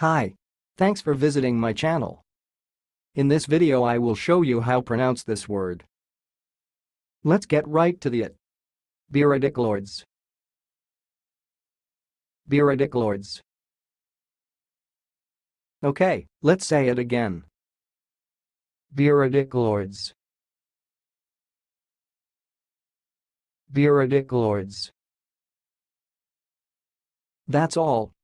Hi. Thanks for visiting my channel. In this video I will show you how pronounce this word. Let's get right to the it. Lords. biradicaloids. Okay, let's say it again. biradicaloids. That's all,